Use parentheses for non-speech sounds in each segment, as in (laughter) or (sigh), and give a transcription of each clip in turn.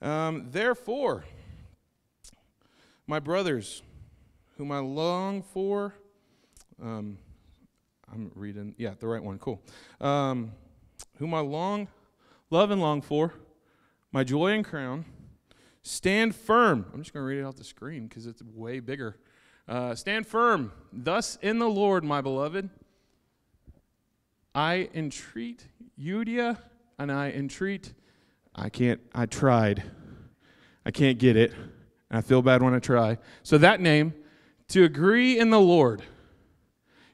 Um, Therefore, my brothers, whom I long for, um, I'm reading, yeah, the right one, cool. Um, whom I long, love and long for, my joy and crown, stand firm. I'm just going to read it off the screen because it's way bigger. Uh, stand firm, thus in the Lord, my beloved. I entreat Euodia and I entreat, I can't, I tried. I can't get it. And I feel bad when I try. So that name, to agree in the Lord.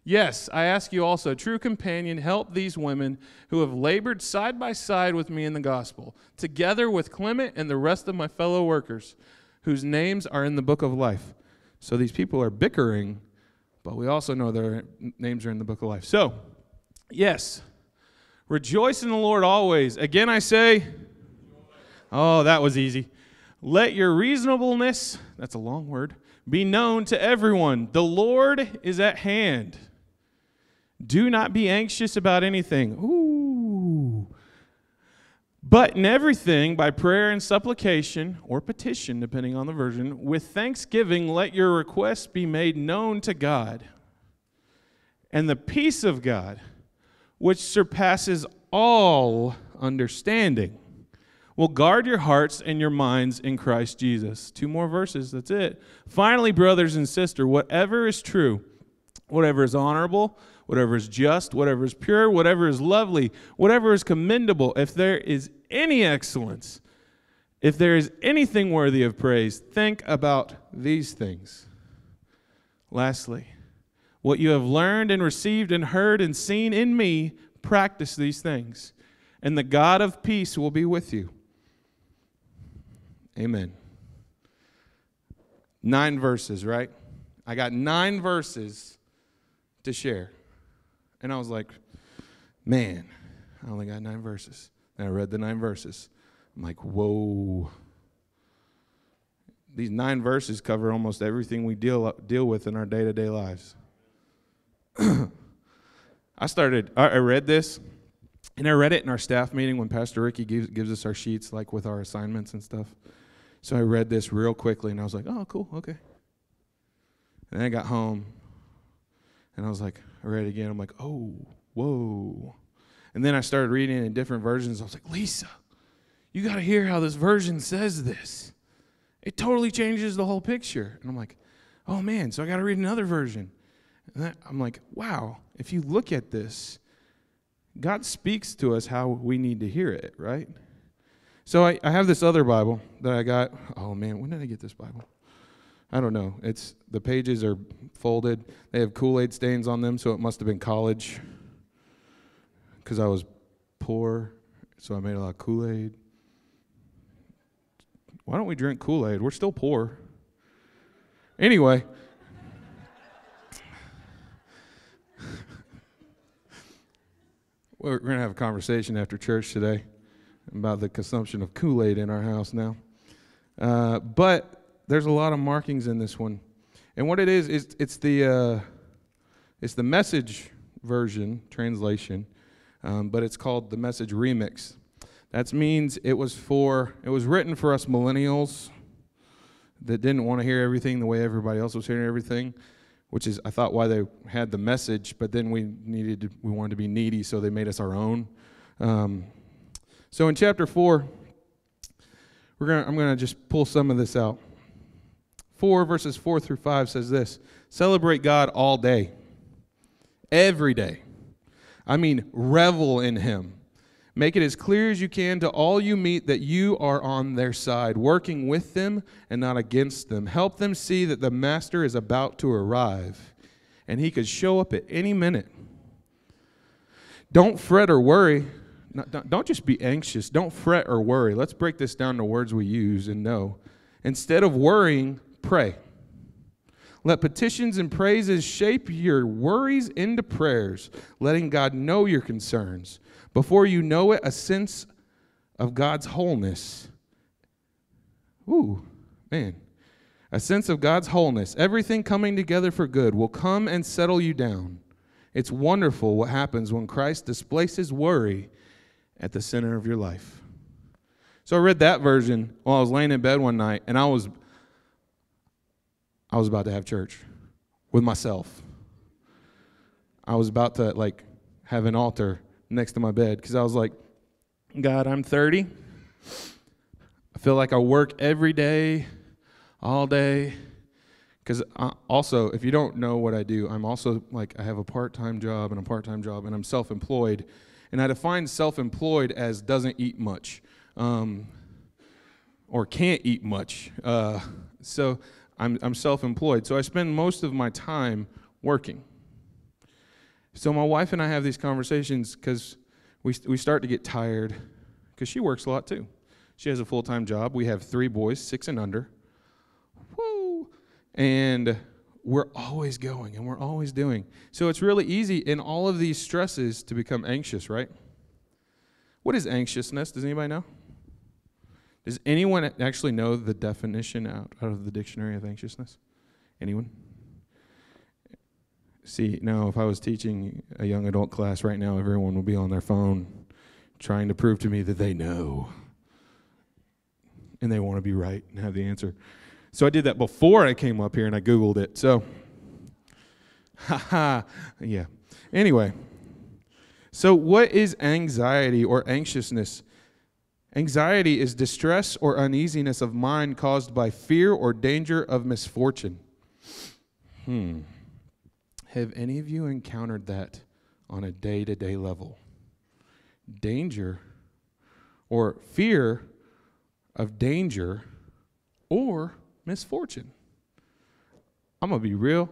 Yes, I ask you also, true companion, help these women who have labored side by side with me in the gospel, together with Clement and the rest of my fellow workers, whose names are in the book of life. So these people are bickering, but we also know their names are in the book of life. So, yes, rejoice in the Lord always. Again, I say, oh, that was easy. Let your reasonableness, that's a long word, be known to everyone. The Lord is at hand. Do not be anxious about anything. Ooh. But in everything, by prayer and supplication, or petition, depending on the version, with thanksgiving, let your requests be made known to God. And the peace of God, which surpasses all understanding, will guard your hearts and your minds in Christ Jesus. Two more verses, that's it. Finally, brothers and sisters, whatever is true, whatever is honorable, whatever is just, whatever is pure, whatever is lovely, whatever is commendable, if there is any excellence, if there is anything worthy of praise, think about these things. Lastly, what you have learned and received and heard and seen in me, practice these things, and the God of peace will be with you. Amen. Nine verses, right? I got nine verses to share. And I was like, man, I only got nine verses. And I read the nine verses. I'm like, whoa. These nine verses cover almost everything we deal, deal with in our day to day lives. (clears throat) I started, I read this, and I read it in our staff meeting when Pastor Ricky gives, gives us our sheets, like with our assignments and stuff. So I read this real quickly, and I was like, oh, cool, okay. And then I got home, and I was like, I read it again. I'm like, oh, whoa. And then I started reading in different versions. I was like, Lisa, you got to hear how this version says this. It totally changes the whole picture. And I'm like, oh man, so I got to read another version. And I'm like, wow, if you look at this, God speaks to us how we need to hear it, right? So I, I have this other Bible that I got. Oh man, when did I get this Bible? I don't know. It's the pages are folded. They have Kool-Aid stains on them, so it must have been college because I was poor, so I made a lot of Kool Aid. Why don't we drink Kool Aid? We're still poor. Anyway. (laughs) We're going to have a conversation after church today about the consumption of Kool Aid in our house now. Uh, but there's a lot of markings in this one. And what it is, is it's the, uh, it's the message version translation um, but it's called the Message Remix. That means it was for it was written for us millennials that didn't want to hear everything the way everybody else was hearing everything, which is I thought why they had the message, but then we needed to, we wanted to be needy, so they made us our own. Um, so in chapter four, we're gonna I'm gonna just pull some of this out. Four verses four through five says this: Celebrate God all day, every day. I mean, revel in him. Make it as clear as you can to all you meet that you are on their side, working with them and not against them. Help them see that the master is about to arrive and he could show up at any minute. Don't fret or worry. Don't just be anxious. Don't fret or worry. Let's break this down to words we use and know. Instead of worrying, pray. Let petitions and praises shape your worries into prayers, letting God know your concerns. Before you know it, a sense of God's wholeness. Ooh, man. A sense of God's wholeness, everything coming together for good, will come and settle you down. It's wonderful what happens when Christ displaces worry at the center of your life. So I read that version while I was laying in bed one night, and I was I was about to have church with myself. I was about to like have an altar next to my bed because I was like, God, I'm 30. I feel like I work every day, all day. Because also, if you don't know what I do, I'm also like, I have a part time job and a part time job, and I'm self employed. And I define self employed as doesn't eat much um, or can't eat much. Uh, so I'm, I'm self employed. So I spend most of my time working. So my wife and I have these conversations because we, we start to get tired because she works a lot too. She has a full time job. We have three boys, six and under. Woo! And we're always going and we're always doing. So it's really easy in all of these stresses to become anxious, right? What is anxiousness? Does anybody know? Does anyone actually know the definition out, out of the dictionary of anxiousness? Anyone? See, now if I was teaching a young adult class right now, everyone would be on their phone trying to prove to me that they know. And they want to be right and have the answer. So I did that before I came up here and I Googled it. So, haha, (laughs) yeah. Anyway, so what is anxiety or anxiousness? Anxiety is distress or uneasiness of mind caused by fear or danger of misfortune. Hmm. Have any of you encountered that on a day to day level? Danger or fear of danger or misfortune. I'm going to be real.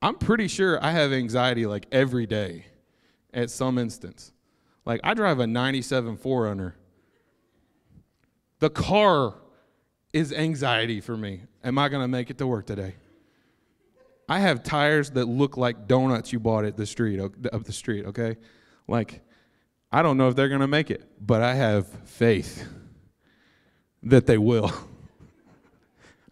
I'm pretty sure I have anxiety like every day at some instance. Like I drive a 97 4Runner the car is anxiety for me. Am I going to make it to work today? I have tires that look like donuts you bought at the street up the street, okay? Like I don't know if they're going to make it, but I have faith that they will. (laughs)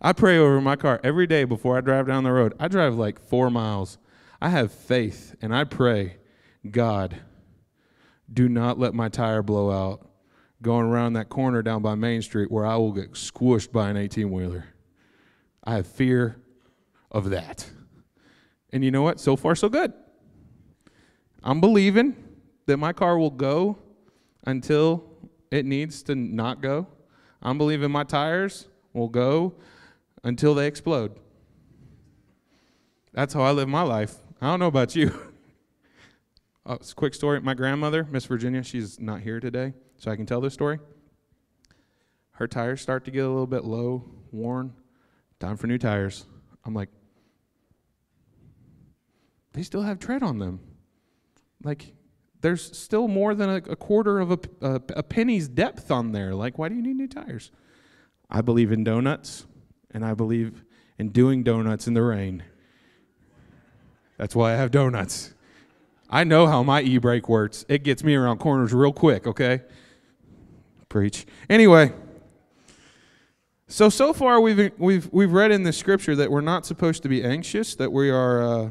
I pray over my car every day before I drive down the road. I drive like 4 miles. I have faith and I pray, God, do not let my tire blow out going around that corner down by Main Street where I will get squished by an 18 wheeler. I have fear of that. And you know what? So far, so good. I'm believing that my car will go until it needs to not go. I'm believing my tires will go until they explode. That's how I live my life. I don't know about you. oh, it's a quick story. My grandmother, Miss Virginia, she's not here today so I can tell this story. Her tires start to get a little bit low, worn. Time for new tires. I'm like, they still have tread on them. Like, there's still more than a, a quarter of a, a, a penny's depth on there. Like, why do you need new tires? I believe in donuts, and I believe in doing donuts in the rain. That's why I have donuts. I know how my e brake works. It gets me around corners real quick, okay? Preach. Anyway, so so far we've we've we've read in the scripture that we're not supposed to be anxious, that we are uh,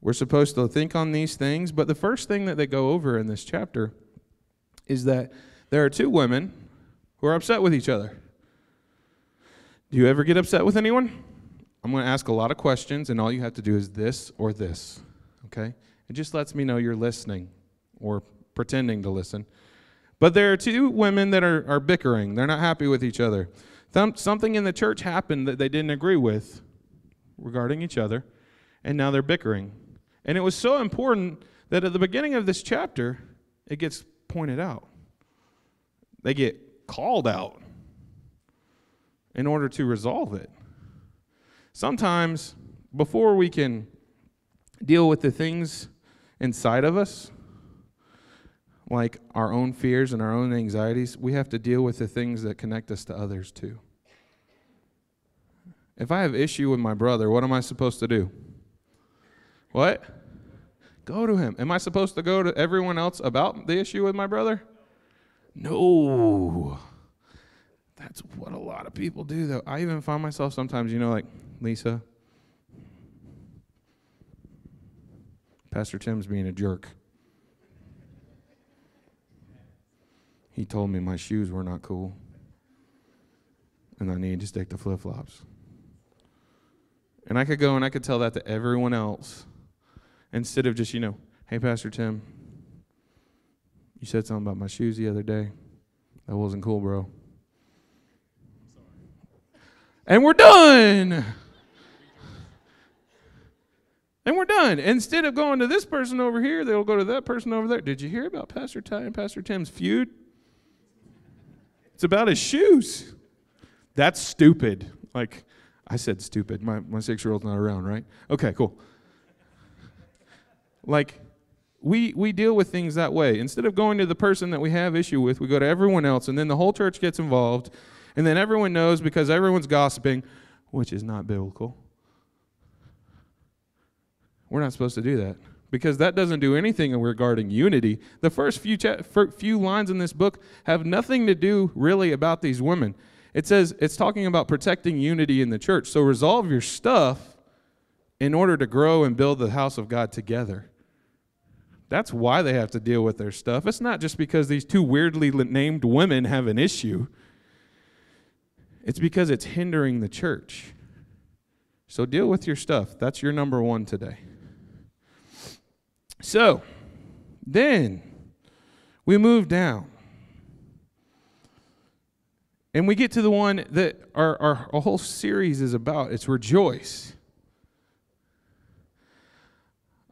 we're supposed to think on these things. But the first thing that they go over in this chapter is that there are two women who are upset with each other. Do you ever get upset with anyone? I'm going to ask a lot of questions, and all you have to do is this or this. Okay? It just lets me know you're listening or pretending to listen. But there are two women that are, are bickering. They're not happy with each other. something in the church happened that they didn't agree with regarding each other, and now they're bickering. And it was so important that at the beginning of this chapter, it gets pointed out. They get called out in order to resolve it. Sometimes, before we can deal with the things inside of us, like our own fears and our own anxieties, we have to deal with the things that connect us to others too. If I have issue with my brother, what am I supposed to do? What? Go to him. Am I supposed to go to everyone else about the issue with my brother? No. That's what a lot of people do, though. I even find myself sometimes, you know, like, Lisa, Pastor Tim's being a jerk. He told me my shoes were not cool. and I need to stick to flip flops. And I could go and I could tell that to everyone else instead of just, you know, hey, Pastor Tim, you said something about my shoes the other day. That wasn't cool, bro. And we're done. And we're done. Instead of going to this person over here, they'll go to that person over there. Did you hear about Pastor Ty and Pastor Tim's feud? It's about his shoes. That's stupid. Like, I said stupid. My, my six year old's not around, right? Okay, cool. Like, we, we deal with things that way. Instead of going to the person that we have issue with, we go to everyone else, and then the whole church gets involved, and then everyone knows because everyone's gossiping, which is not biblical. We're not supposed to do that because that doesn't do anything regarding unity. The first few, cha- few lines in this book have nothing to do really about these women. It says it's talking about protecting unity in the church. So resolve your stuff in order to grow and build the house of God together. That's why they have to deal with their stuff. It's not just because these two weirdly named women have an issue, it's because it's hindering the church. So deal with your stuff. That's your number one today. So, then we move down. And we get to the one that our, our, our, whole series is about. It's rejoice.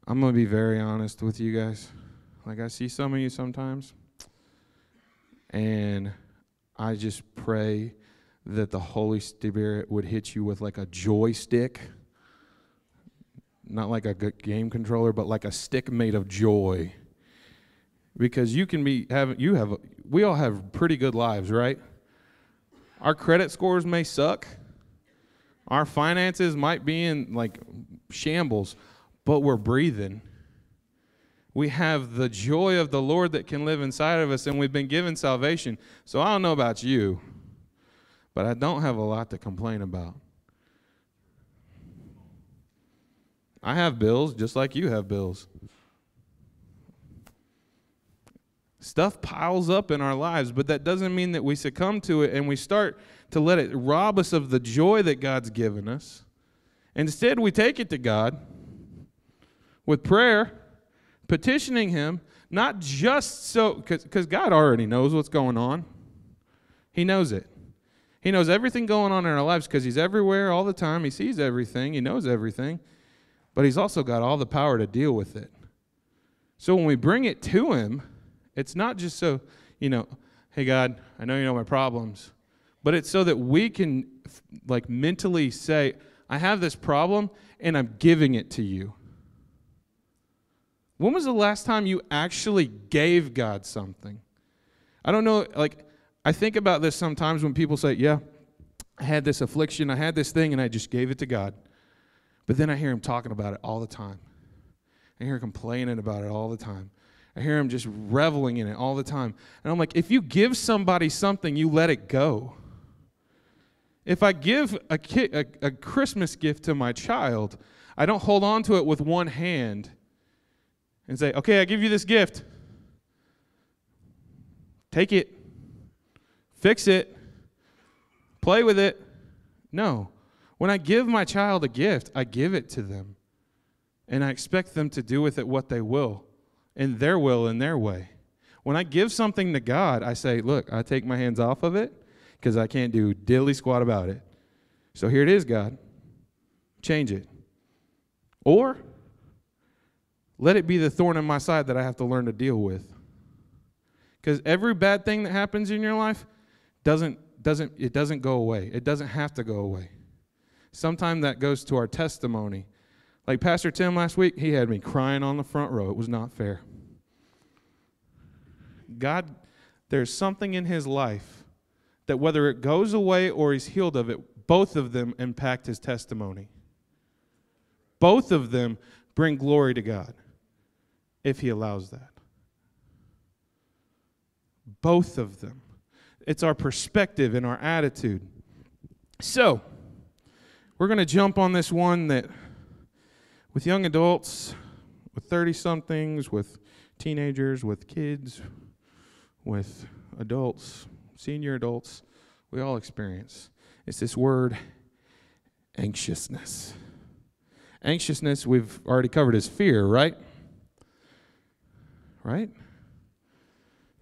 I'm going to be very honest with you guys. Like, I see some of you sometimes, and I just pray that the Holy Spirit would hit you with like a joystick not like a game controller, but like a stick made of joy. Because you can be having, you have, we all have pretty good lives, right? Our credit scores may suck. Our finances might be in like shambles, but we're breathing. We have the joy of the Lord that can live inside of us, and we've been given salvation. So I don't know about you, but I don't have a lot to complain about. I have bills just like you have bills. Stuff piles up in our lives, but that doesn't mean that we succumb to it and we start to let it rob us of the joy that God's given us. Instead, we take it to God with prayer, petitioning Him, not just so, because God already knows what's going on. He knows it. He knows everything going on in our lives because He's everywhere all the time. He sees everything, He knows everything but he's also got all the power to deal with it. So when we bring it to him, it's not just so, you know, hey, God, I know you know my problems, but it's so that we can, like, mentally say, I have this problem and I'm giving it to you. When was the last time you actually gave God something? I don't know, like, I think about this sometimes when people say, Yeah, I had this affliction, I had this thing, and I just gave it to God. But then I hear him talking about it all the time. I hear him complaining about it all the time. I hear him just reveling in it all the time. And I'm like, if you give somebody something, you let it go. If I give a, ki- a, a Christmas gift to my child, I don't hold on to it with one hand and say, okay, I give you this gift. Take it, fix it, play with it. No. When I give my child a gift, I give it to them. And I expect them to do with it what they will, in their will, in their way. When I give something to God, I say, Look, I take my hands off of it because I can't do dilly squat about it. So here it is, God. Change it. Or let it be the thorn in my side that I have to learn to deal with. Because every bad thing that happens in your life doesn't, doesn't, it doesn't go away. It doesn't have to go away. Sometimes that goes to our testimony. Like Pastor Tim last week, he had me crying on the front row. It was not fair. God, there's something in his life that whether it goes away or he's healed of it, both of them impact his testimony. Both of them bring glory to God if he allows that. Both of them. It's our perspective and our attitude. So, we're going to jump on this one that with young adults, with 30 somethings, with teenagers, with kids, with adults, senior adults, we all experience. It's this word anxiousness. Anxiousness, we've already covered as fear, right? Right?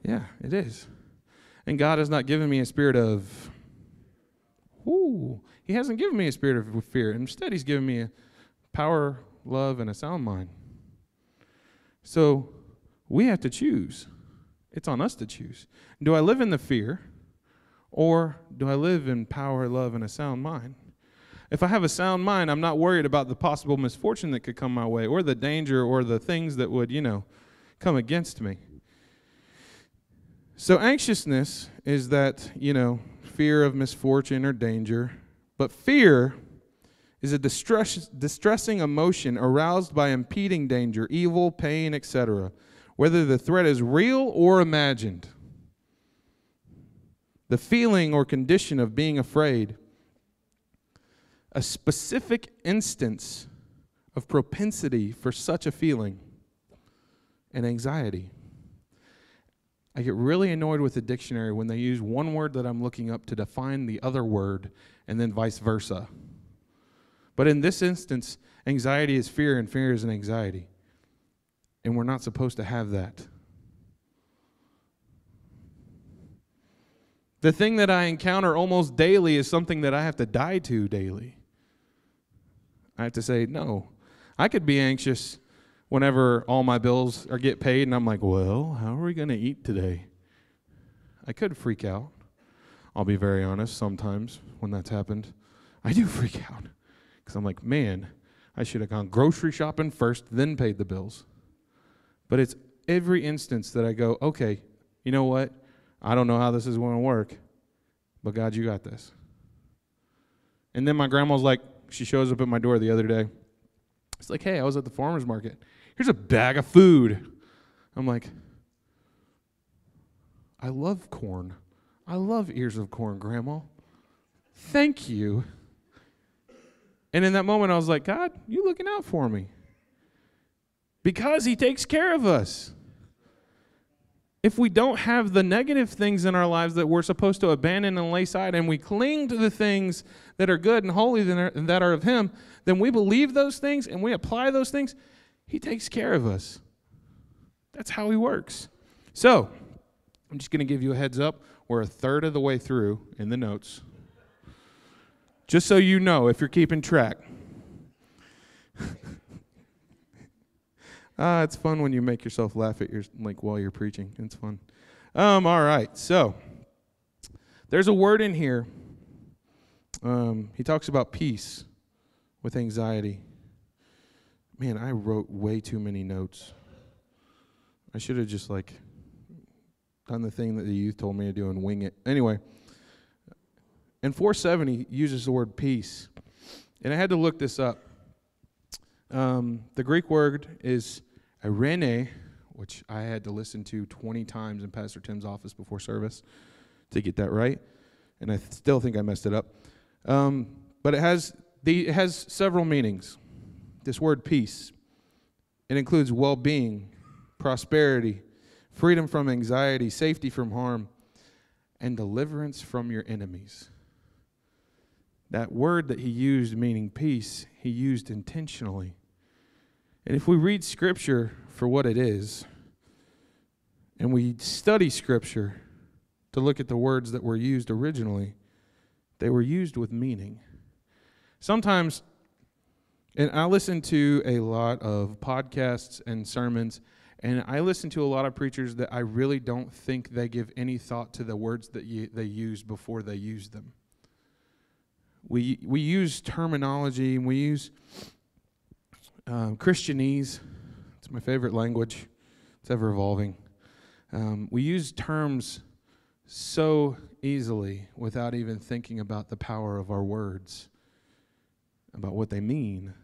Yeah, it is. And God has not given me a spirit of, ooh, He hasn't given me a spirit of fear. Instead, He's given me a power, love, and a sound mind. So we have to choose. It's on us to choose. Do I live in the fear, or do I live in power, love, and a sound mind? If I have a sound mind, I'm not worried about the possible misfortune that could come my way or the danger or the things that would, you know, come against me. So, anxiousness is that, you know, fear of misfortune or danger. But fear is a distress, distressing emotion aroused by impeding danger, evil, pain, etc., whether the threat is real or imagined. The feeling or condition of being afraid a specific instance of propensity for such a feeling and anxiety. I get really annoyed with the dictionary when they use one word that I'm looking up to define the other word and then vice versa. But in this instance, anxiety is fear and fear is an anxiety. And we're not supposed to have that. The thing that I encounter almost daily is something that I have to die to daily. I have to say, no. I could be anxious whenever all my bills are get paid and I'm like, well, how are we going to eat today? I could freak out. I'll be very honest, sometimes when that's happened, I do (laughs) freak out because I'm like, man, I should have gone grocery shopping first, then paid the bills. But it's every instance that I go, okay, you know what? I don't know how this is going to work, but God, you got this. And then my grandma's like, she shows up at my door the other day. It's like, hey, I was at the farmer's market. Here's a bag of food. I'm like, I love corn. I love ears of corn, Grandma. Thank you. And in that moment, I was like, God, you looking out for me. Because He takes care of us if we don't have the negative things in our lives that we're supposed to abandon and lay aside, and we cling to the things that are good and holy that are of Him, then we believe those things and we apply those things. He takes care of us. That's how He works. So, I'm just going to give you a heads up. We're a third of the way through in the notes. Just so you know, if you're keeping track. (laughs) Ah, it's fun when you make yourself laugh at your like while you're preaching. It's fun. Um, all right, so there's a word in here. Um, he talks about peace with anxiety. Man, I wrote way too many notes. I should have just like done the thing that the youth told me to do and wing it. Anyway, in 470 uses the word peace, and I had to look this up. Um, the Greek word is Irene, which I had to listen to 20 times in Pastor Tim's office before service to get that right, and I th- still think I messed it up. Um, but it has the it has several meanings. This word peace. It includes well-being, prosperity, freedom from anxiety, safety from harm, and deliverance from your enemies. That word that he used, meaning peace, he used intentionally. And if we read Scripture for what it is, and we study Scripture to look at the words that were used originally, they were used with meaning. Sometimes, and I listen to a lot of podcasts and sermons, and I listen to a lot of preachers that I really don't think they give any thought to the words that you, they use before they use them. We, we use terminology and we use um, Christianese, it's my favorite language, it's ever evolving. Um, we use terms so easily without even thinking about the power of our words, about what they mean.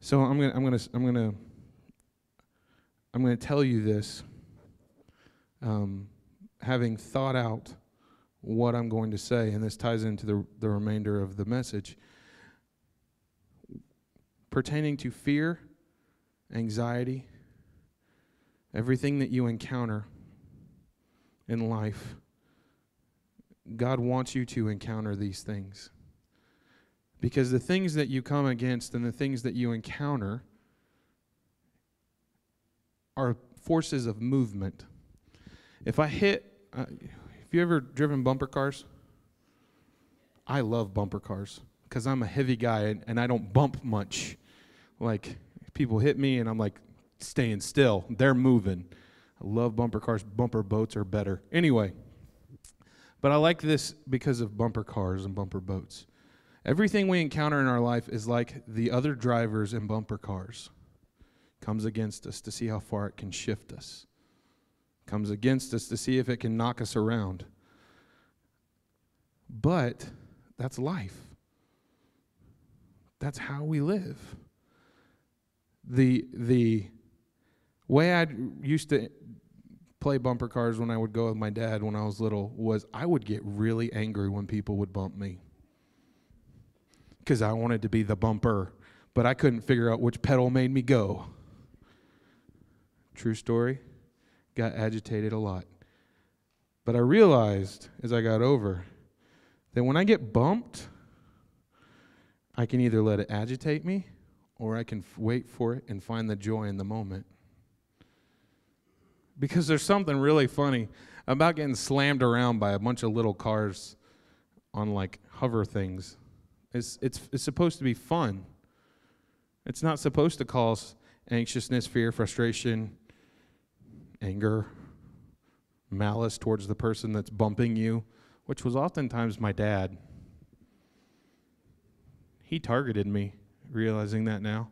So I'm gonna, I'm gonna, I'm gonna, I'm gonna tell you this, um, having thought out what I'm going to say, and this ties into the the remainder of the message pertaining to fear, anxiety, everything that you encounter in life, God wants you to encounter these things. Because the things that you come against and the things that you encounter are forces of movement. If I hit, uh, have you ever driven bumper cars? I love bumper cars because I'm a heavy guy and, and I don't bump much. Like, people hit me and I'm like staying still. They're moving. I love bumper cars. Bumper boats are better. Anyway, but I like this because of bumper cars and bumper boats. Everything we encounter in our life is like the other drivers in bumper cars. Comes against us to see how far it can shift us. Comes against us to see if it can knock us around. But that's life. That's how we live. The the way I used to play bumper cars when I would go with my dad when I was little was I would get really angry when people would bump me. Because I wanted to be the bumper, but I couldn't figure out which pedal made me go. True story. Got agitated a lot. But I realized as I got over that when I get bumped, I can either let it agitate me or I can f- wait for it and find the joy in the moment because there's something really funny about getting slammed around by a bunch of little cars on like hover things. It's, it's, it's supposed to be fun. It's not supposed to cause anxiousness, fear, frustration, anger, malice towards the person that's bumping you, which was oftentimes my dad. He targeted me, realizing that now.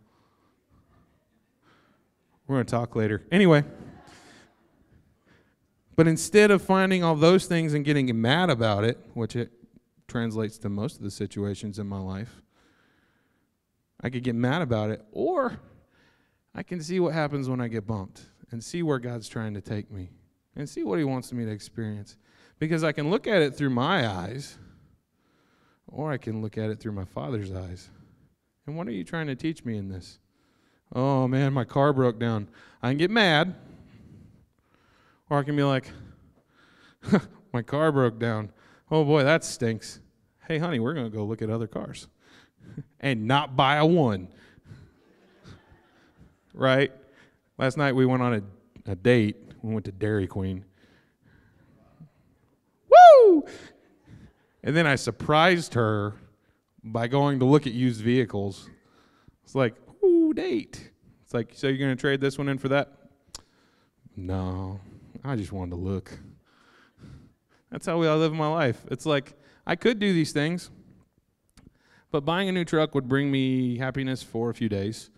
We're going to talk later. Anyway. But instead of finding all those things and getting mad about it, which it translates to most of the situations in my life, I could get mad about it, or I can see what happens when I get bumped and see where God's trying to take me and see what He wants me to experience. Because I can look at it through my eyes, or I can look at it through my Father's eyes. And what are you trying to teach me in this? Oh man, my car broke down. I can get mad or I can be like, (laughs) my car broke down. Oh boy, that stinks. Hey, honey, we're going to go look at other cars (laughs) and not buy a one. (laughs) right? Last night we went on a, a date. We went to Dairy Queen. Woo! And then I surprised her by going to look at used vehicles. It's like, ooh, date. It's like, so you're going to trade this one in for that? No. I just wanted to look. That's how all live my life. It's like I could do these things, but buying a new truck would bring me happiness for a few days.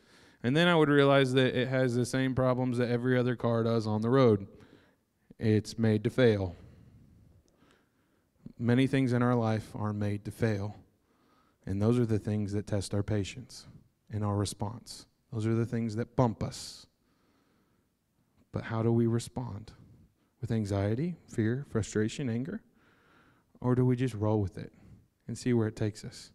And then I would realize that it has the same problems that every other car does on the road. It's made to fail. Many things in our life are made to fail. And those are the things that test our patience and our response. Those are the things that bump us. But how do we respond? With anxiety, fear, frustration, anger? Or do we just roll with it and see where it takes us?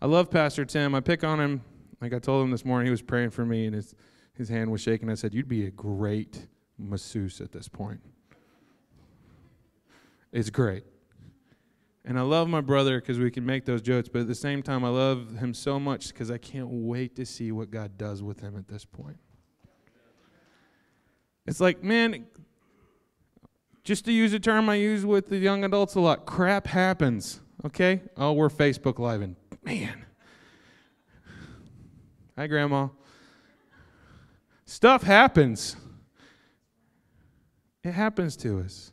I love Pastor Tim. I pick on him. Like I told him this morning, he was praying for me and his, his hand was shaking. I said, You'd be a great masseuse at this point. It's great. And I love my brother because we can make those jokes, but at the same time, I love him so much because I can't wait to see what God does with him at this point. It's like, man, just to use a term I use with the young adults a lot, crap happens. Okay? Oh, we're Facebook Live and man. Hi, Grandma. Stuff happens. It happens to us.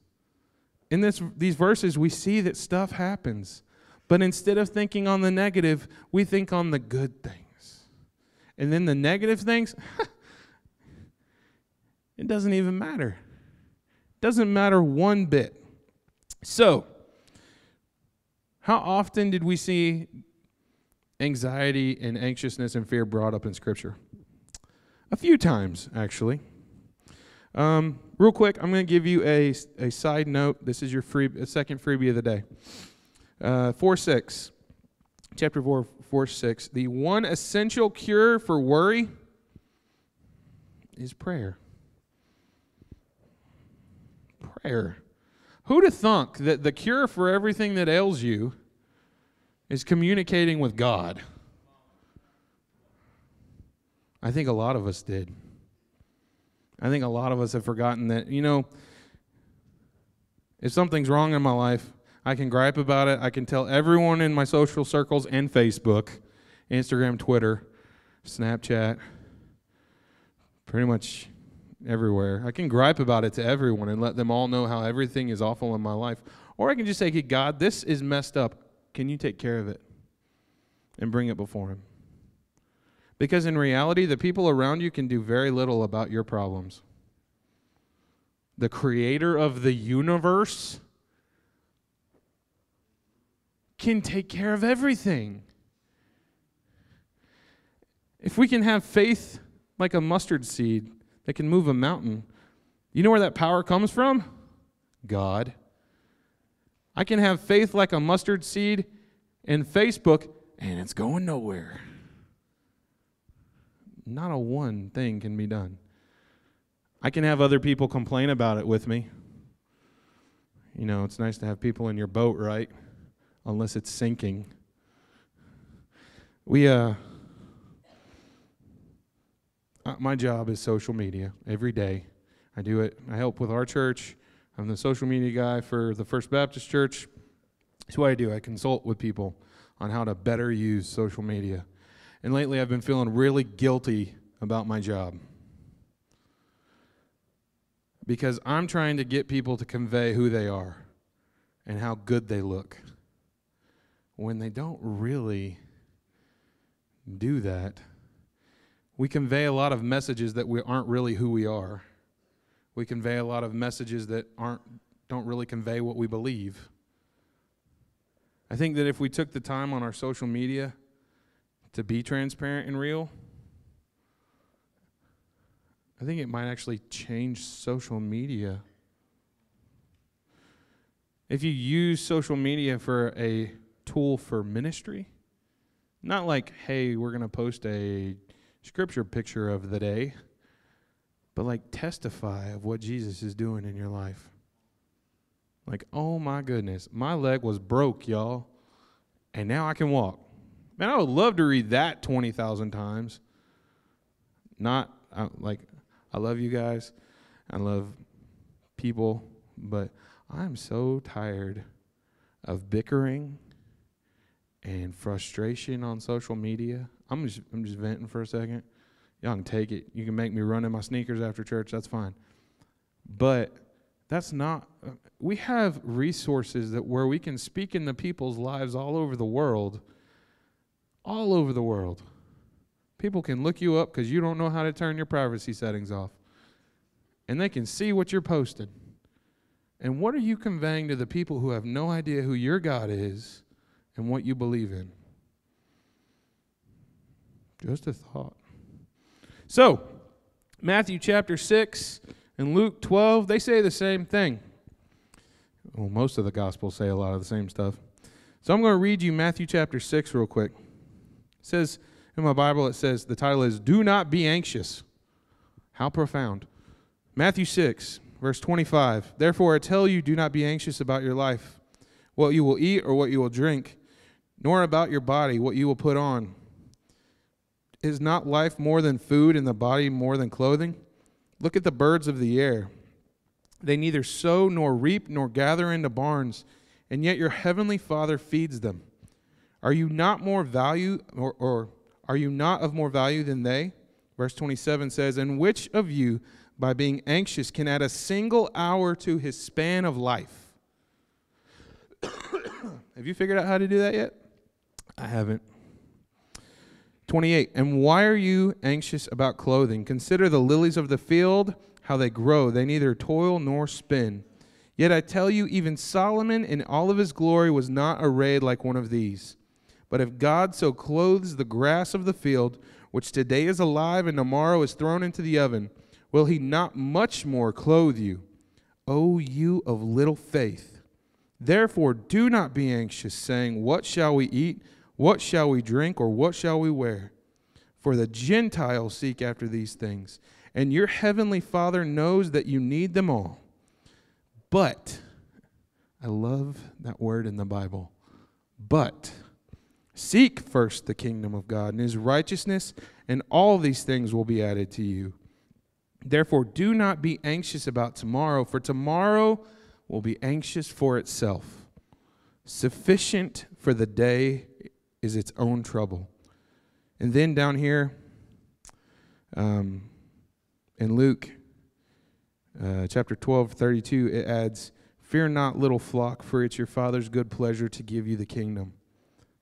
In this, these verses, we see that stuff happens. But instead of thinking on the negative, we think on the good things. And then the negative things, (laughs) It doesn't even matter. It doesn't matter one bit. So, how often did we see anxiety and anxiousness and fear brought up in Scripture? A few times, actually. Um, real quick, I'm going to give you a, a side note. This is your free, second freebie of the day. Uh, 4 6, chapter 4, 4 6. The one essential cure for worry is prayer prayer. Who'd have thunk that the cure for everything that ails you is communicating with God? I think a lot of us did. I think a lot of us have forgotten that, you know, if something's wrong in my life, I can gripe about it. I can tell everyone in my social circles and Facebook, Instagram, Twitter, Snapchat, pretty much everywhere. I can gripe about it to everyone and let them all know how everything is awful in my life. Or I can just say, God, this is messed up. Can you take care of it? And bring it before Him. Because in reality, the people around you can do very little about your problems. The creator of the universe can take care of everything. If we can have faith like a mustard seed that can move a mountain, you know where that power comes from? God. I can have faith like a mustard seed in Facebook, and it's going nowhere. Not a one thing can be done. I can have other people complain about it with me. You know, it's nice to have people in your boat, right? Unless it's sinking. We, uh, Uh, my job is social media every day. I do it. I help with our church. I'm the social media guy for the First Baptist Church. That's what I do. I consult with people on how to better use social media. And lately, I've been feeling really guilty about my job because I'm trying to get people to convey who they are and how good they look when they don't really do that. We convey a lot of messages that we aren't really who we are. We convey a lot of messages that aren't don't really convey what we believe. I think that if we took the time on our social media to be transparent and real, I think it might actually change social media. If you use social media for a tool for ministry, not like, hey, we're going to post a scripture picture of the day, but like testify of what Jesus is doing in your life. Like, oh my goodness, my leg was broke, y'all, and now I can walk. Man, I would love to read that 20,000 times. Not uh, like I love you guys. I love people, but I'm so tired of bickering and frustration on social media. I'm just I'm just venting for a second. Y'all can take it. You can make me run in my sneakers after church. That's fine. But that's not we have resources that where we can speak in the people's lives all over the world. All over the world. People can look you up because you don't know how to turn your privacy settings off. And they can see what you're posting. And what are you conveying to the people who have no idea who your God is and what you believe in? Just a thought. So, Matthew chapter 6 and Luke 12, they say the same thing. Well, most of the Gospels say a lot of the same stuff. So I'm going to read you Matthew chapter 6 real quick. It says, in my Bible, it says, the title is Do Not Be Anxious. How profound. Matthew 6, verse 25. Therefore, I tell you, do not be anxious about your life, what you will eat or what you will drink, nor about your body, what you will put on. Is not life more than food and the body more than clothing? Look at the birds of the air. They neither sow nor reap nor gather into barns, and yet your heavenly Father feeds them. Are you not more value or, or are you not of more value than they? Verse 27 says, And which of you, by being anxious, can add a single hour to his span of life? (coughs) Have you figured out how to do that yet? I haven't. 28. And why are you anxious about clothing? Consider the lilies of the field, how they grow. They neither toil nor spin. Yet I tell you, even Solomon in all of his glory was not arrayed like one of these. But if God so clothes the grass of the field, which today is alive and tomorrow is thrown into the oven, will he not much more clothe you, O you of little faith? Therefore, do not be anxious, saying, What shall we eat? What shall we drink? Or what shall we wear? For the Gentiles seek after these things, and your heavenly Father knows that you need them all. But, I love that word in the Bible. But seek first the kingdom of God and his righteousness, and all these things will be added to you. Therefore, do not be anxious about tomorrow, for tomorrow will be anxious for itself. Sufficient for the day is its own trouble. And then down here um, in Luke uh, chapter 12, 32, it adds, Fear not, little flock, for it's your Father's good pleasure to give you the kingdom.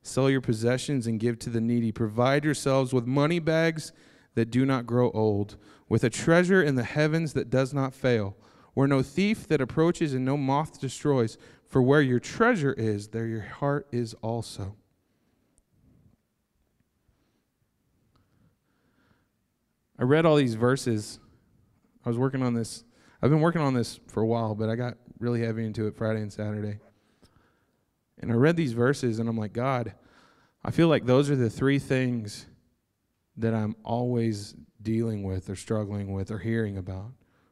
Sell your possessions and give to the needy. Provide yourselves with money bags that do not grow old, with a treasure in the heavens that does not fail, where no thief that approaches and no moth destroys. For where your treasure is, there your heart is also. I read all these verses. I was working on this. I've been working on this for a while, but I got really heavy into it Friday and Saturday. And I read these verses and I'm like, God, I feel like those are the three things that I'm always dealing with or struggling with or hearing about.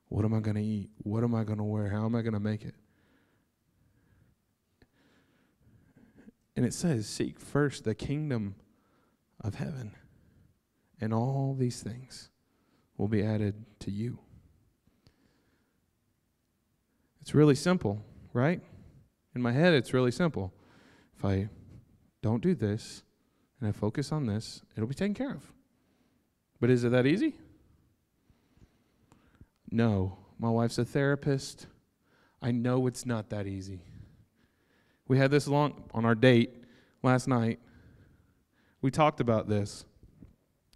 What am I going to eat? What am I going to wear? How am I going to make it? And it says, Seek first the kingdom of heaven, and all these things will be added to you. It's really simple, right? In my head, it's really simple. If I don't do this and I focus on this, it'll be taken care of. But is it that easy? No. My wife's a therapist. I know it's not that easy. We had this long on our date last night. We talked about this.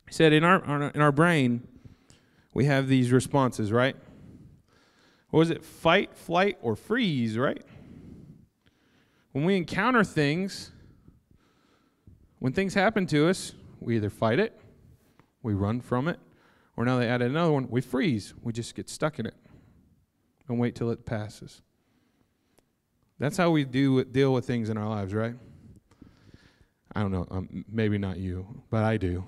He said in our in our brain, we have these responses, right? What was it? Fight, flight, or freeze, right? When we encounter things, when things happen to us, we either fight it, we run from it, or now they added another one, we freeze. We just get stuck in it and wait till it passes. That's how we do deal with things in our lives, right? I don't know, um, maybe not you, but I do.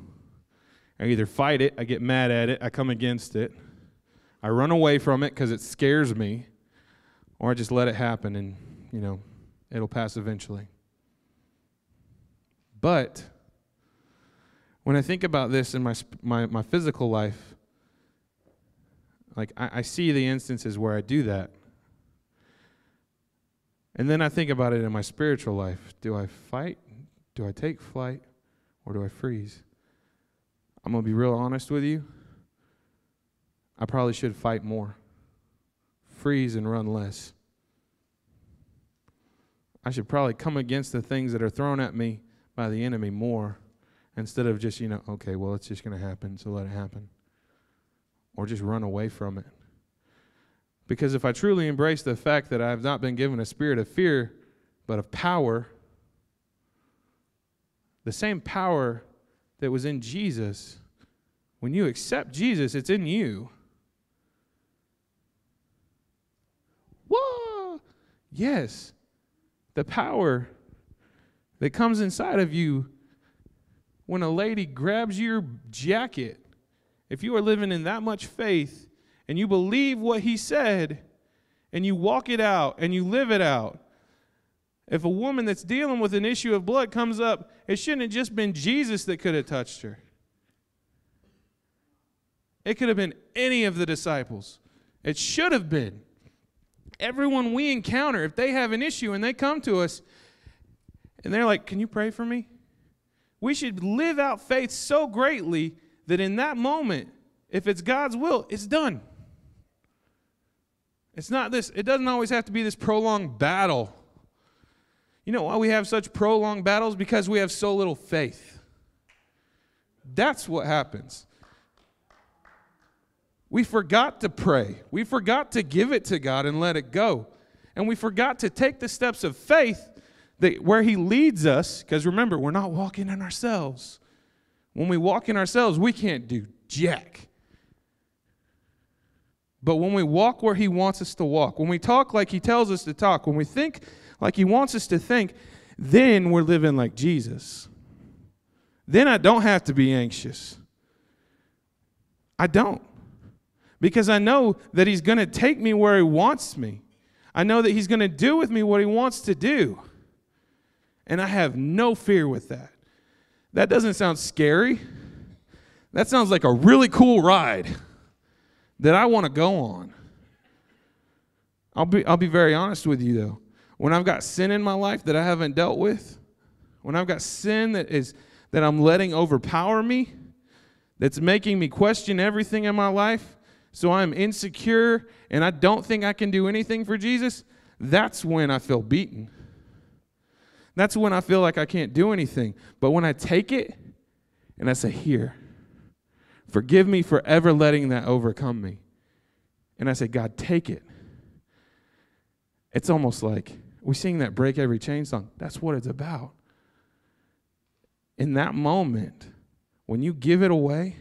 I either fight it, I get mad at it, I come against it, I run away from it because it scares me, or I just let it happen and, you know, it'll pass eventually. But when I think about this in my, my, my physical life, like I, I see the instances where I do that. And then I think about it in my spiritual life. Do I fight? Do I take flight? Or do I freeze? I'm going to be real honest with you. I probably should fight more, freeze and run less. I should probably come against the things that are thrown at me by the enemy more instead of just, you know, okay, well, it's just going to happen, so let it happen. Or just run away from it. Because if I truly embrace the fact that I have not been given a spirit of fear, but of power, the same power that was in Jesus, when you accept Jesus, it's in you. Whoa! Yes, the power that comes inside of you when a lady grabs your jacket. If you are living in that much faith and you believe what he said and you walk it out and you live it out, if a woman that's dealing with an issue of blood comes up, it shouldn't have just been Jesus that could have touched her. It could have been any of the disciples. It should have been. Everyone we encounter, if they have an issue and they come to us and they're like, Can you pray for me? We should live out faith so greatly that in that moment, if it's God's will, it's done. It's not this, it doesn't always have to be this prolonged battle you know why we have such prolonged battles? Because we have so little faith. That's what happens. We forgot to pray. We forgot to give it to God and let it go. And we forgot to take the steps of faith that where he leads us because remember, we're not walking in ourselves. When we walk in ourselves, we can't do jack. But when we walk where he wants us to walk, when we talk like he tells us to talk, when we think like He wants us to think, then we're living like Jesus. Then I don't have to be anxious. I don't. Because I know that He's going to take me where He wants me. I know that He's going to do with me what He wants to do. And I have no fear with that. That doesn't sound scary. That sounds like a really cool ride that I want to go on. I'll be, I'll be very honest with you, though. When I've got sin in my life that I haven't dealt with, when I've got sin that is that I'm letting overpower me, that's making me question everything in my life, so I'm insecure and I don't think I can do anything for Jesus, that's when I feel beaten. That's when I feel like I can't do anything. But when I take it and I say, Here, forgive me for ever letting that overcome me. And I say, God, take it. It's almost like we sing that Break Every Chain song. That's what it's about. In that moment, when you give it away,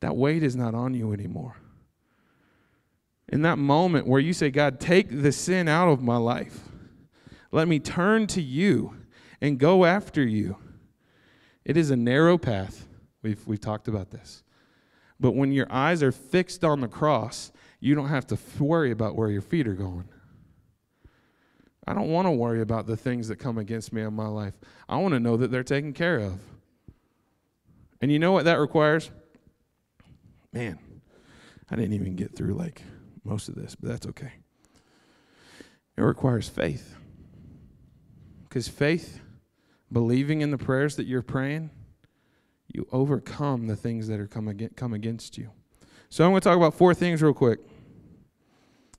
that weight is not on you anymore. In that moment where you say, God, take the sin out of my life, let me turn to you and go after you. It is a narrow path. We've, we've talked about this. But when your eyes are fixed on the cross, you don't have to worry about where your feet are going. I don't want to worry about the things that come against me in my life. I want to know that they're taken care of. And you know what that requires? Man, I didn't even get through like most of this, but that's okay. It requires faith. Because faith, believing in the prayers that you're praying, you overcome the things that are come, against, come against you. So I'm going to talk about four things real quick.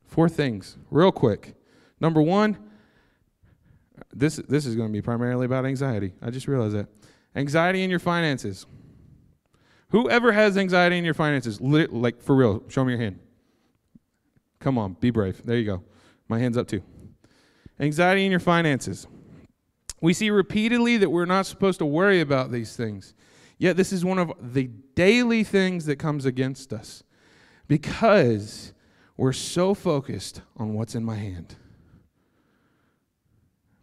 Four things, real quick. Number one, this, this is going to be primarily about anxiety. I just realized that. Anxiety in your finances. Whoever has anxiety in your finances, like for real, show me your hand. Come on, be brave. There you go. My hand's up too. Anxiety in your finances. We see repeatedly that we're not supposed to worry about these things. Yet this is one of the daily things that comes against us because we're so focused on what's in my hand.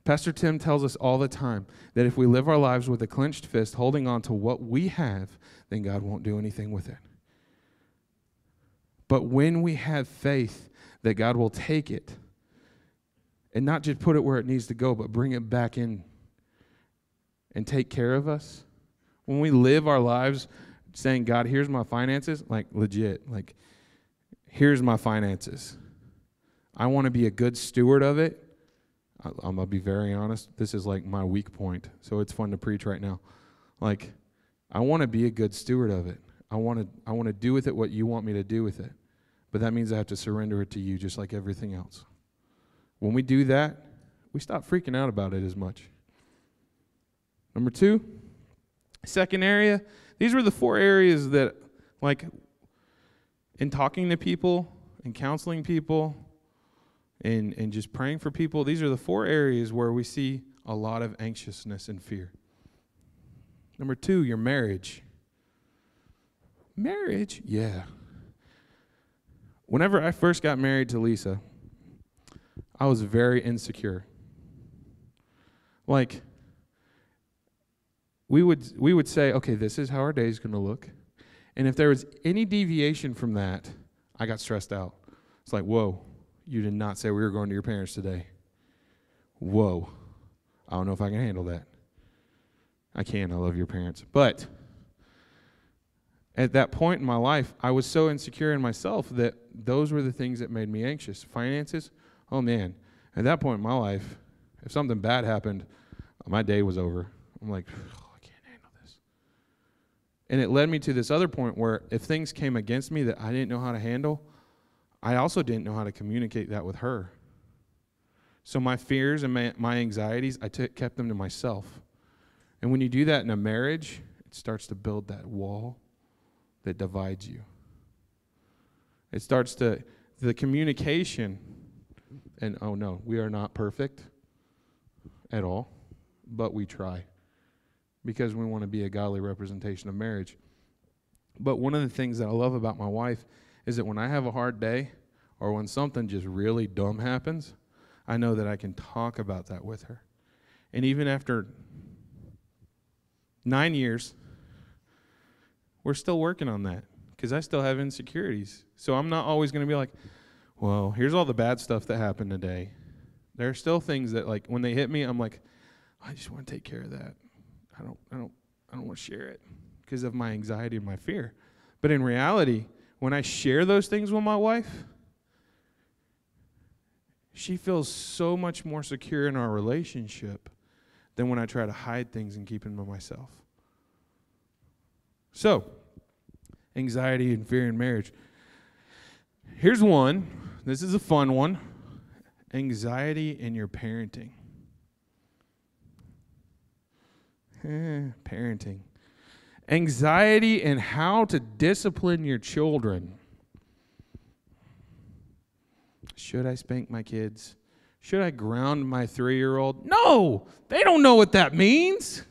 Pastor Tim tells us all the time that if we live our lives with a clenched fist holding on to what we have, then God won't do anything with it. But when we have faith that God will take it and not just put it where it needs to go, but bring it back in and take care of us, when we live our lives saying, God, here's my finances, like legit, like, here's my finances. I want to be a good steward of it. I'm to be very honest. This is like my weak point. So it's fun to preach right now. Like, I want to be a good steward of it. I want to I want to do with it what you want me to do with it. But that means I have to surrender it to you just like everything else. When we do that, we stop freaking out about it as much. Number 2, second area, these were the four areas that like in talking to people and counseling people and, and just praying for people, these are the four areas where we see a lot of anxiousness and fear. Number two, your marriage. Marriage? Yeah. Whenever I first got married to Lisa, I was very insecure. Like, we would, we would say, okay, this is how our day is going to look. And if there was any deviation from that, I got stressed out. It's like, whoa, you did not say we were going to your parents today. Whoa, I don't know if I can handle that. I can. I love your parents. But at that point in my life, I was so insecure in myself that those were the things that made me anxious. Finances, oh man. At that point in my life, if something bad happened, my day was over. I'm like, oh, I can't handle this. And it led me to this other point where if things came against me that I didn't know how to handle, I also didn't know how to communicate that with her. So my fears and my, my anxieties, I t- kept them to myself. And when you do that in a marriage, it starts to build that wall that divides you. It starts to, the communication, and oh no, we are not perfect at all, but we try because we want to be a godly representation of marriage. But one of the things that I love about my wife is that when I have a hard day or when something just really dumb happens, I know that I can talk about that with her. And even after nine years, we're still working on that because I still have insecurities. So I'm not always going to be like, well, here's all the bad stuff that happened today. There are still things that like when they hit me, I'm like, I just want to take care of that. I don't I don't I don't want to share it because of my anxiety and my fear. But in reality, when I share those things with my wife, she feels so much more secure in our relationship than when I try to hide things and keep them to myself. So, anxiety and fear in marriage. Here's one. This is a fun one anxiety in your parenting. (laughs) Parenting. Anxiety and how to discipline your children. Should I spank my kids? Should I ground my three year old? No, they don't know what that means.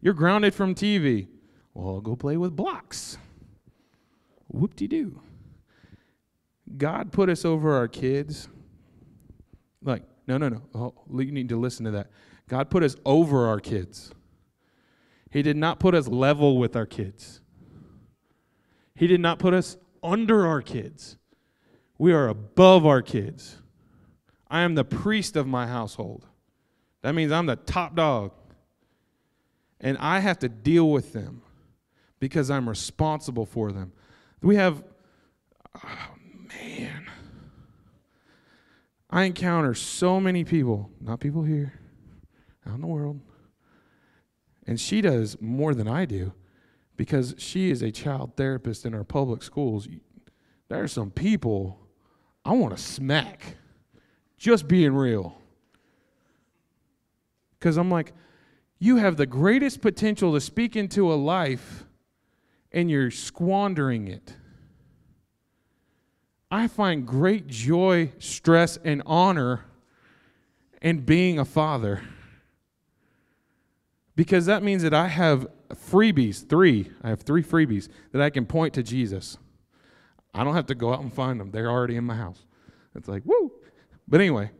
You're grounded from TV. Well, I'll go play with blocks. Whoop de doo. God put us over our kids. Like, no, no, no. Oh, you need to listen to that. God put us over our kids. He did not put us level with our kids. He did not put us under our kids. We are above our kids. I am the priest of my household. That means I'm the top dog. And I have to deal with them because I'm responsible for them. We have, oh man, I encounter so many people, not people here, out in the world, and she does more than I do because she is a child therapist in our public schools. There are some people I want to smack just being real. Because I'm like, you have the greatest potential to speak into a life and you're squandering it. I find great joy, stress, and honor in being a father because that means that I have freebies, three. I have three freebies that I can point to Jesus. I don't have to go out and find them, they're already in my house. It's like, woo. But anyway,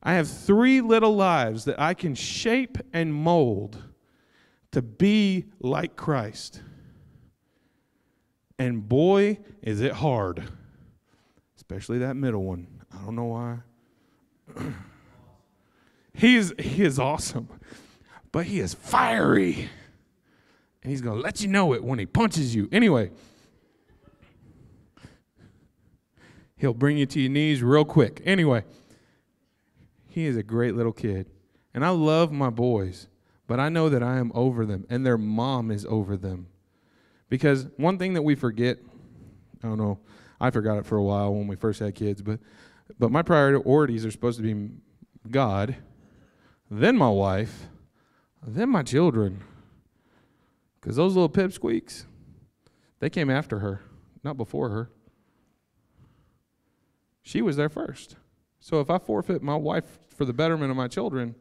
I have three little lives that I can shape and mold to be like Christ. And boy, is it hard, especially that middle one. I don't know why. (clears throat) he, is, he is awesome but he is fiery. And he's going to let you know it when he punches you. Anyway, he'll bring you to your knees real quick. Anyway, he is a great little kid. And I love my boys, but I know that I am over them, and their mom is over them. Because one thing that we forget, I don't know, I forgot it for a while when we first had kids, but but my priorities are supposed to be God, then my wife, then my children. Because those little pipsqueaks, they came after her, not before her. She was there first. So if I forfeit my wife for the betterment of my children,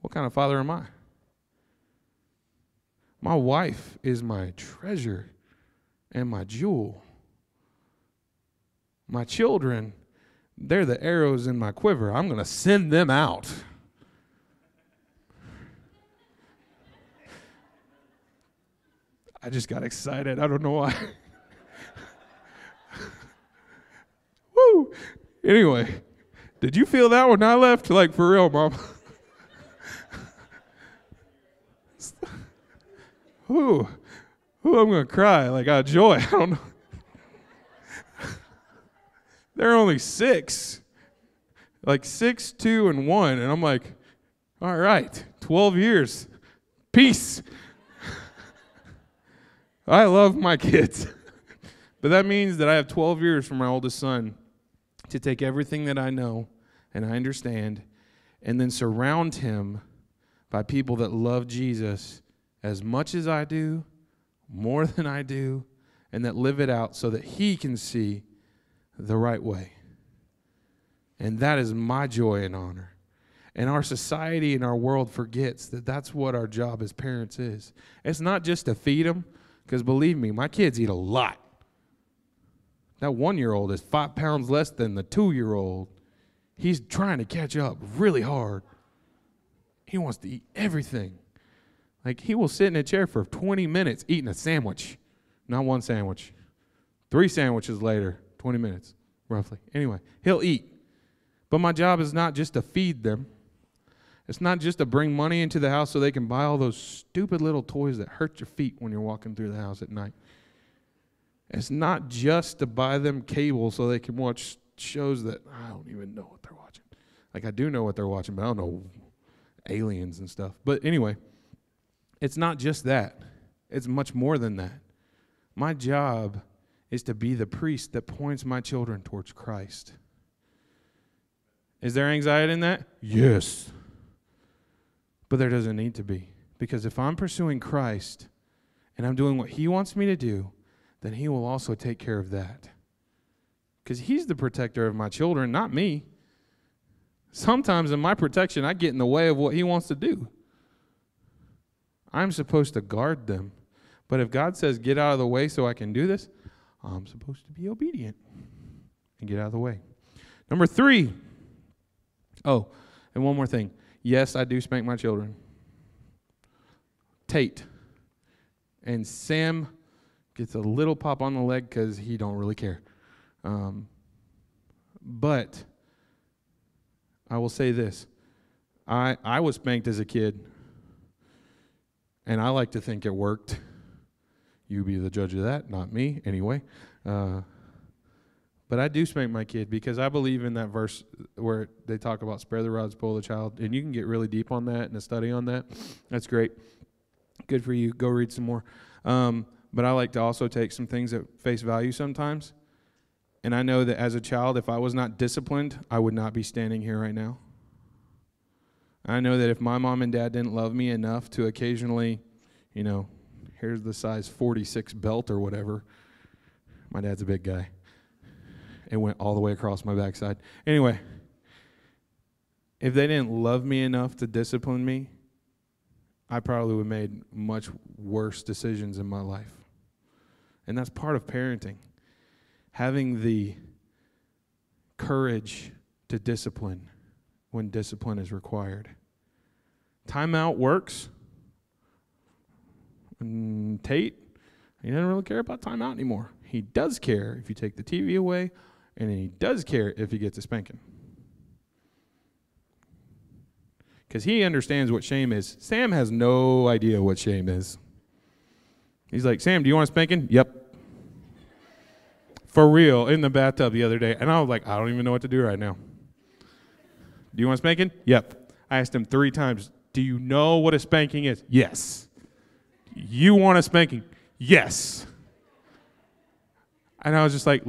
what kind of father am I? My wife is my treasure and my jewel. My children, they're the arrows in my quiver. I'm going to send them out. I just got excited. I don't know why. (laughs) Woo! Anyway, did you feel that when I left? Like, for real, Mom? (laughs) Ooh, ooh, I'm gonna cry like of joy. (laughs) I don't know. They're only six, like six, two, and one, and I'm like, all right, 12 years, peace. I love my kids. (laughs) but that means that I have 12 years for my oldest son to take everything that I know and I understand and then surround him by people that love Jesus as much as I do, more than I do, and that live it out so that he can see the right way. And that is my joy and honor. And our society and our world forgets that that's what our job as parents is. It's not just to feed them, because believe me, my kids eat a lot. That one year old is five pounds less than the two year old. He's trying to catch up really hard. He wants to eat everything. Like he will sit in a chair for 20 minutes eating a sandwich, not one sandwich. Three sandwiches later, 20 minutes. roughly. Anyway, he'll eat. But my job is not just to feed them. It's not just to bring money into the house so they can buy all those stupid little toys that hurt your feet when you're walking through the house at night. It's not just to buy them cable so they can watch shows that I don't even know what they're watching. Like I do know what they're watching, but I don't know aliens and stuff. But anyway, it's not just that. It's much more than that. My job is to be the priest that points my children towards Christ. Is there anxiety in that? Yes. But there doesn't need to be. Because if I'm pursuing Christ and I'm doing what He wants me to do, then He will also take care of that. Because He's the protector of my children, not me. Sometimes in my protection, I get in the way of what He wants to do. I'm supposed to guard them. But if God says, get out of the way so I can do this, I'm supposed to be obedient and get out of the way. Number three. Oh, and one more thing. Yes, I do spank my children. Tate. And Sam gets a little pop on the leg because he don't really care. Um, but I will say this. I, I was spanked as a kid, and I like to think it worked. You be the judge of that, not me, anyway. Uh, but I do spank my kid because I believe in that verse where they talk about spare the rod, spoil the child. And you can get really deep on that and a study on that. That's great. Good for you. Go read some more. Um, but I like to also take some things at face value sometimes. And I know that as a child, if I was not disciplined, I would not be standing here right now. I know that if my mom and dad didn't love me enough to occasionally, you know, here's the size 46 belt or whatever. My dad's a big guy. It went all the way across my backside. Anyway, if they didn't love me enough to discipline me, I probably would have made much worse decisions in my life. And that's part of parenting. Having the courage to discipline when discipline is required. Timeout works. And Tate, he doesn't really care about timeout anymore. He does care if you take the TV away, and he does care if he gets a spanking. Because he understands what shame is. Sam has no idea what shame is. He's like, Sam, do you want a spanking? Yep. For real, in the bathtub the other day. And I was like, I don't even know what to do right now. Do you want a spanking? Yep. I asked him three times, Do you know what a spanking is? Yes. You want a spanking? Yes. And I was just like,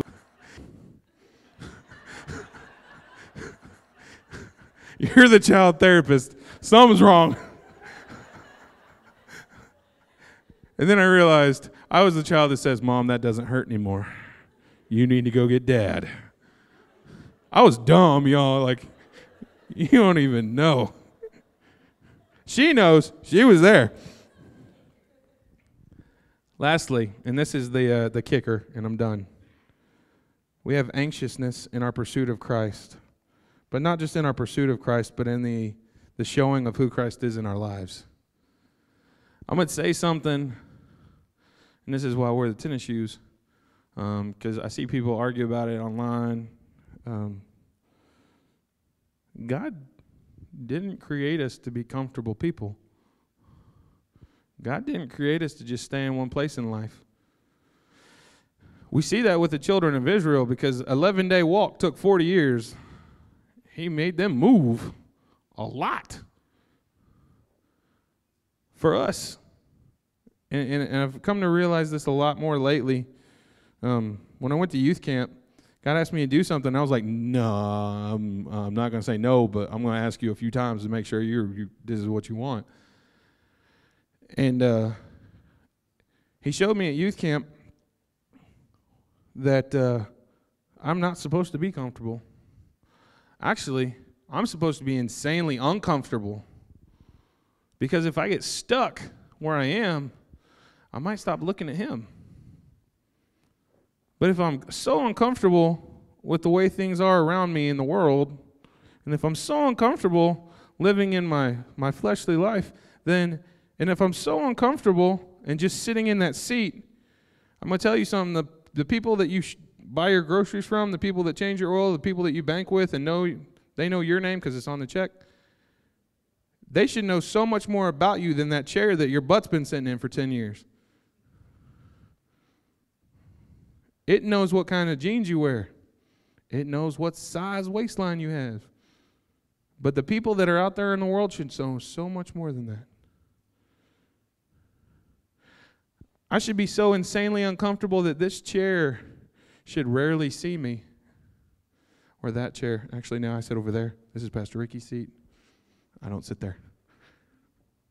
You're the child therapist. Something's wrong. and then I realized I was the child that says, Mom, that doesn't hurt anymore. You need to go get dad. I was dumb, y'all. Like, you don't even know. She knows. She was there. Lastly, and this is the, uh, the kicker, and I'm done. We have anxiousness in our pursuit of Christ, but not just in our pursuit of Christ, but in the, the showing of who Christ is in our lives. I'm going to say something, and this is why I wear the tennis shoes, because um, I see people argue about it online. Um, God didn't create us to be comfortable people. God didn't create us to just stay in one place in life. We see that with the children of Israel because 11 day walk took 40 years. He made them move a lot for us. And, and, and I've come to realize this a lot more lately. Um, when I went to youth camp, God asked me to do something. I was like, no, I'm, I'm not going to say no, but I'm going to ask you a few times to make sure you're, you, this is what you want. And uh, he showed me at youth camp that uh, I'm not supposed to be comfortable. Actually, I'm supposed to be insanely uncomfortable. Because if I get stuck where I am, I might stop looking at him. But if I'm so uncomfortable with the way things are around me in the world, and if I'm so uncomfortable living in my, my fleshly life, then, and if I'm so uncomfortable and just sitting in that seat, I'm going to tell you something the, the people that you sh- buy your groceries from, the people that change your oil, the people that you bank with and know they know your name because it's on the check. They should know so much more about you than that chair that your butt's been sitting in for 10 years. It knows what kind of jeans you wear. It knows what size waistline you have. But the people that are out there in the world should know so much more than that. I should be so insanely uncomfortable that this chair should rarely see me. Or that chair. Actually, now I sit over there. This is Pastor Ricky's seat. I don't sit there.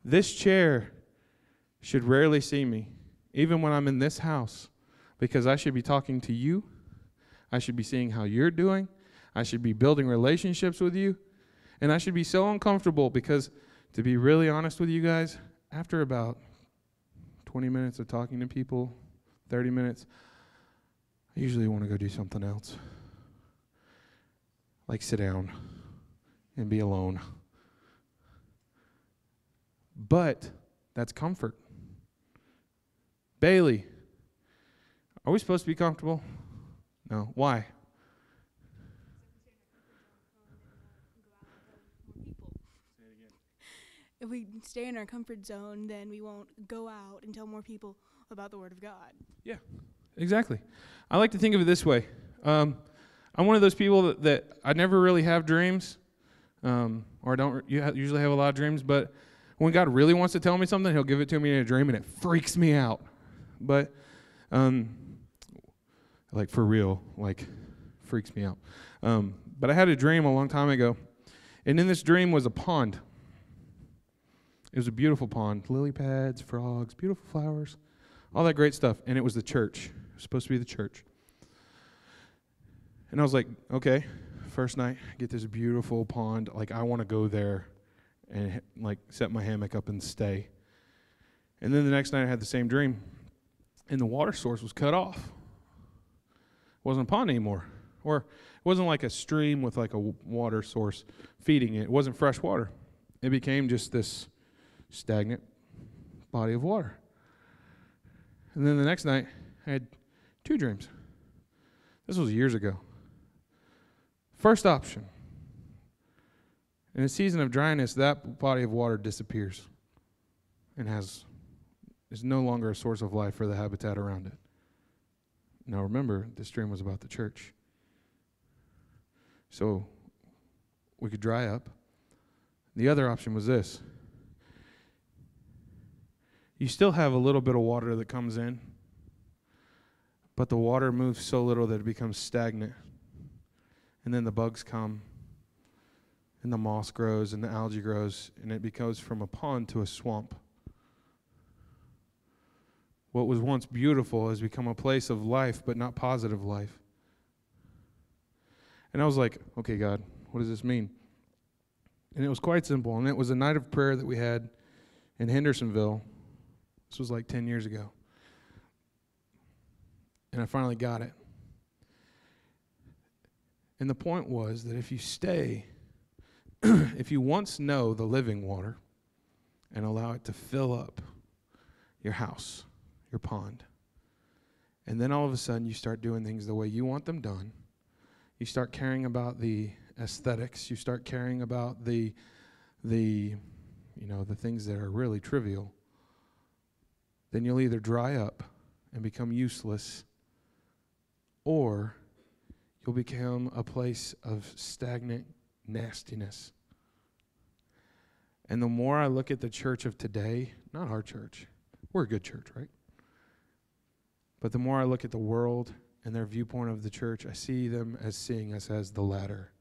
This chair should rarely see me, even when I'm in this house, because I should be talking to you. I should be seeing how you're doing. I should be building relationships with you. And I should be so uncomfortable because, to be really honest with you guys, after about 20 minutes of talking to people, 30 minutes, I usually want to go do something else. Like sit down and be alone. But that's comfort. Bailey, are we supposed to be comfortable? No. Why? If we stay in our comfort zone, then we won't go out and tell more people about the Word of God. Yeah, exactly. I like to think of it this way. Um, I'm one of those people that, that I never really have dreams, um, or don't usually have a lot of dreams, but when God really wants to tell me something, He'll give it to me in a dream, and it freaks me out. But, um, like for real, like freaks me out. Um, but I had a dream a long time ago, and in this dream was a pond. It was a beautiful pond, lily pads, frogs, beautiful flowers, all that great stuff. And it was the church. Was supposed to be the church. And I was like, okay, first night, get this beautiful pond. Like, I want to go there and like set my hammock up and stay. And then the next night, I had the same dream, and the water source was cut off. It wasn't a pond anymore, or it wasn't like a stream with like a water source feeding it. It wasn't fresh water. It became just this stagnant body of water. And then the next night, I had two dreams. This was years ago. First option in a season of dryness, that body of water disappears and has is no longer a source of life for the habitat around it. Now remember, this dream was about the church. So we could dry up. The other option was this you still have a little bit of water that comes in, but the water moves so little that it becomes stagnant. And then the bugs come, and the moss grows, and the algae grows, and it becomes from a pond to a swamp. What was once beautiful has become a place of life, but not positive life. And I was like, okay, God, what does this mean? And it was quite simple. And it was a night of prayer that we had in Hendersonville this was like 10 years ago. And I finally got it. And the point was that if you stay, (clears throat) if you once know the living water and allow it to fill up your house, your pond, and then all of a sudden you start doing things the way you want them done, you start caring about the aesthetics, you start caring about the, the, you know, the things that are really trivial then you'll either dry up and become useless or you'll become a place of stagnant nastiness. And the more I look at the church of today, not our church, we're a good church, right? But the more I look at the world and their viewpoint of the church, I see them as seeing us as the latter.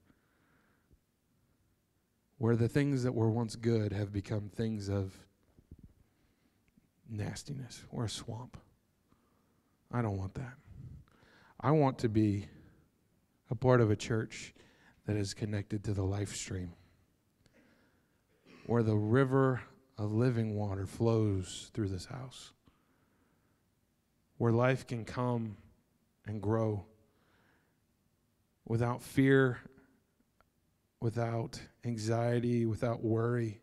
Where the things that were once good have become things of nastiness or a swamp. I don't want that. I want to be a part of a church that is connected to the life stream, where the river of living water flows through this house, where life can come and grow without fear, without anxiety, without worry.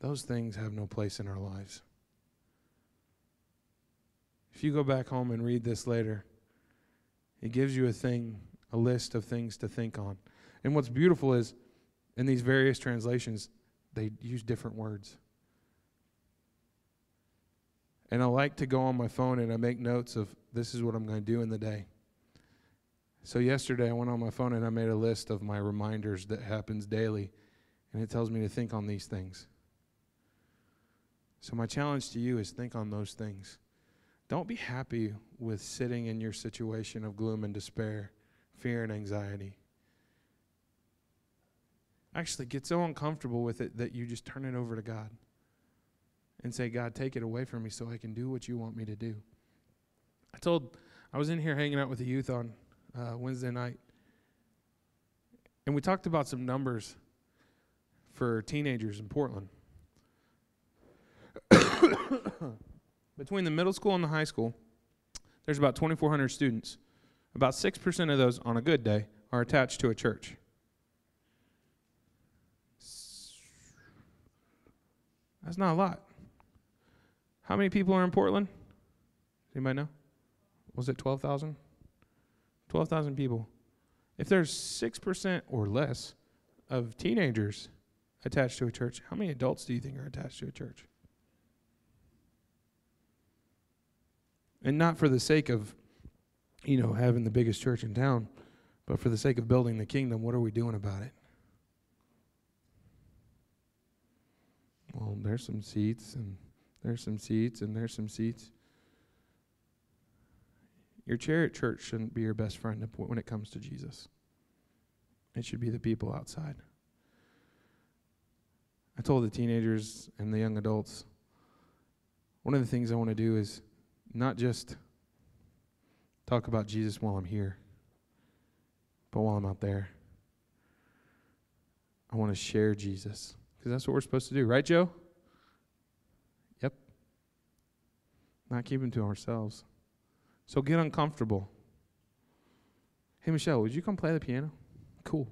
Those things have no place in our lives. If you go back home and read this later, It gives you a thing, a list of things to think on. And what's beautiful is in these various translations, they use different words. And I like to go on my phone and I make notes of this is what I'm going to do in the day. So yesterday I went on my phone and I made a list of my reminders that happens daily and it tells me to think on these things. So my challenge to you is think on those things. Don't be happy with sitting in your situation of gloom and despair, fear and anxiety. Actually, get so uncomfortable with it that you just turn it over to God and say, God, take it away from me so I can do what you want me to do. I told, I was in here hanging out with the youth on uh, Wednesday night, and we talked about some numbers for teenagers in Portland. Between the middle school and the high school, there's about 2,400 students. About 6% of those, on a good day, are attached to a church. That's not a lot. How many people are in Portland? Anybody know? Was it 12,000? 12,000 people. If there's 6% or less of teenagers attached to a church, how many adults do you think are attached to a church? And not for the sake of, you know, having the biggest church in town, but for the sake of building the kingdom, what are we doing about it? Well, there's some seats and there's some seats and there's some seats. Your chair at church shouldn't be your best friend when it comes to Jesus. It should be the people outside. I told the teenagers and the young adults one of the things I want to do is not just talk about Jesus while I'm here, but while I'm out there. I want to share Jesus because that's what we're supposed to do, right, Joe? Yep. Not keep him to ourselves. So get uncomfortable. Hey, Michelle, would you come play the piano? Cool.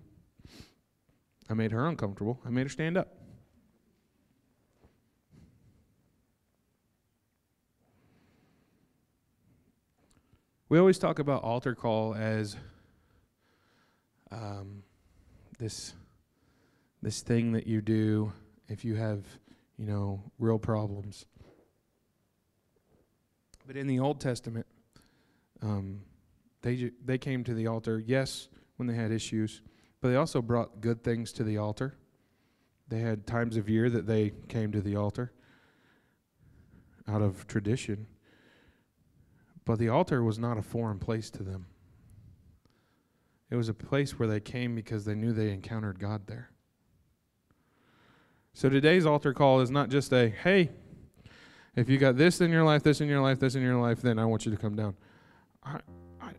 I made her uncomfortable. I made her stand up. We always talk about altar call as um, this this thing that you do if you have, you know, real problems. But in the Old Testament, um, they ju- they came to the altar, yes, when they had issues, but they also brought good things to the altar. They had times of year that they came to the altar out of tradition. But the altar was not a foreign place to them. It was a place where they came because they knew they encountered God there. So today's altar call is not just a, hey, if you got this in your life, this in your life, this in your life, then I want you to come down. I, I,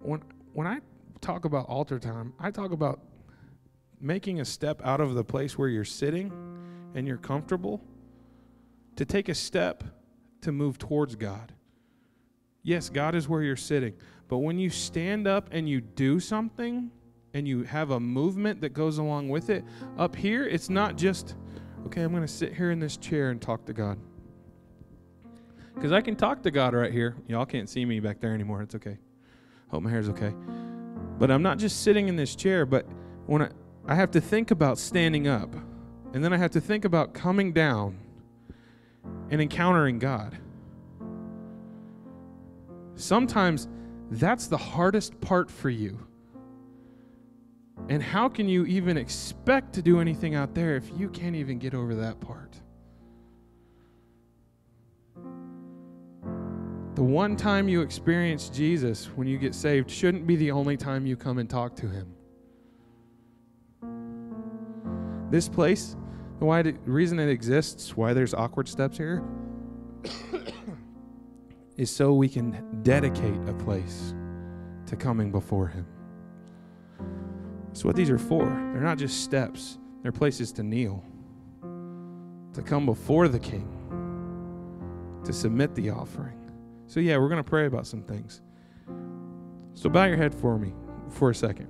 when, when I talk about altar time, I talk about making a step out of the place where you're sitting and you're comfortable to take a step to move towards God. Yes, God is where you're sitting. But when you stand up and you do something and you have a movement that goes along with it, up here, it's not just, okay, I'm going to sit here in this chair and talk to God. Because I can talk to God right here. Y'all can't see me back there anymore. It's okay. Hope my hair's okay. But I'm not just sitting in this chair, but when I, I have to think about standing up, and then I have to think about coming down and encountering God. Sometimes that's the hardest part for you. And how can you even expect to do anything out there if you can't even get over that part? The one time you experience Jesus when you get saved shouldn't be the only time you come and talk to him. This place, the reason it exists, why there's awkward steps here, is so we can dedicate a place to coming before Him. That's what these are for. They're not just steps, they're places to kneel, to come before the King, to submit the offering. So, yeah, we're going to pray about some things. So, bow your head for me for a second.